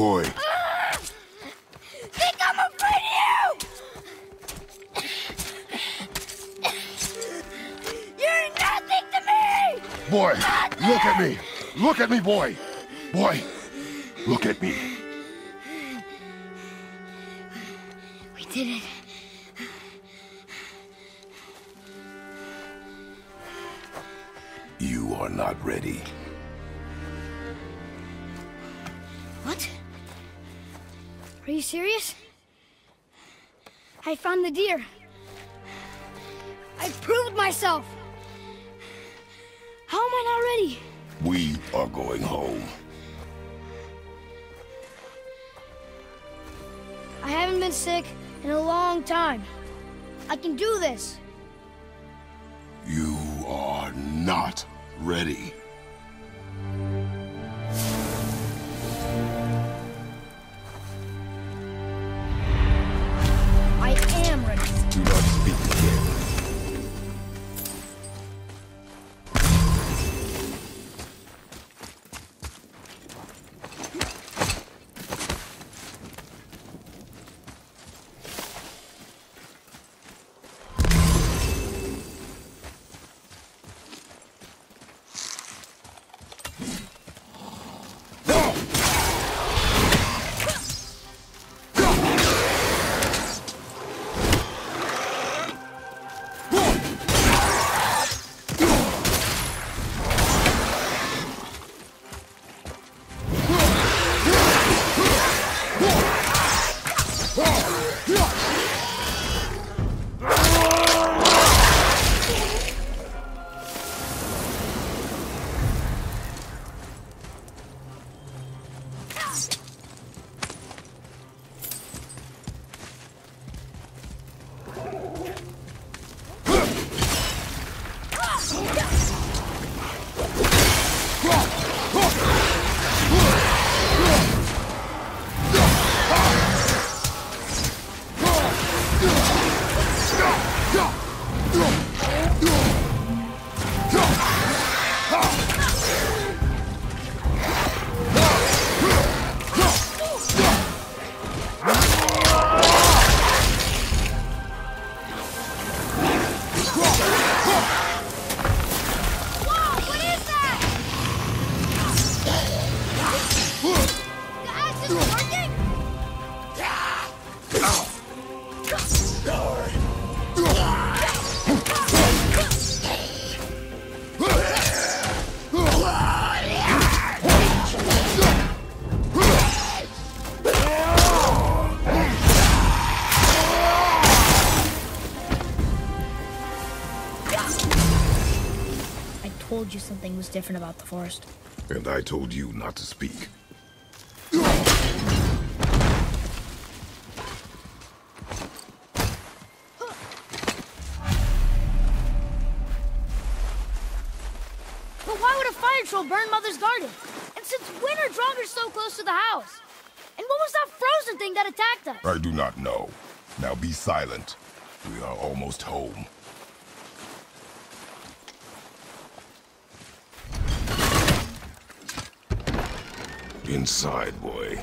Boy, Think I'm afraid of you! You're nothing to me! boy, look at me. Look at me, boy. Boy, look at me. We did it. You are not ready. Are you serious? I found the deer. I proved myself. How am I not ready? We are going home. I haven't been sick in a long time. I can do this. You are not ready. Told you something was different about the forest. And I told you not to speak. But why would a fire troll burn Mother's garden? And since when are Draugr so close to the house? And what was that frozen thing that attacked us? I do not know. Now be silent. We are almost home. Inside, boy.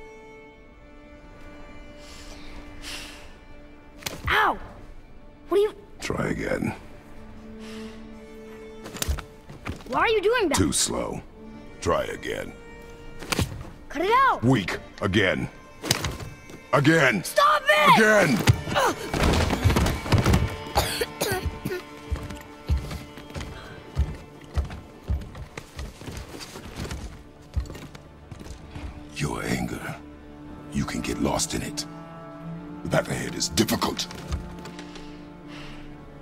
Again. Why are you doing that? Too slow. Try again. Cut it out! Weak. Again. Again. Stop it! Again! Uh,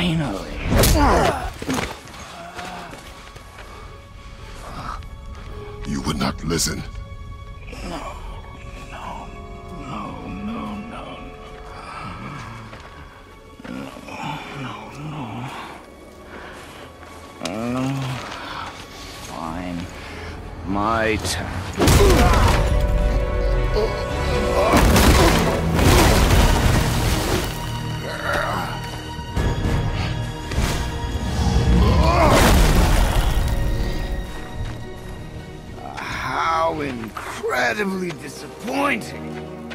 Finally. You would not listen. No, no, no. No, no, no. Fine. My turn. Incredibly disappointing.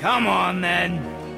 Come on, then.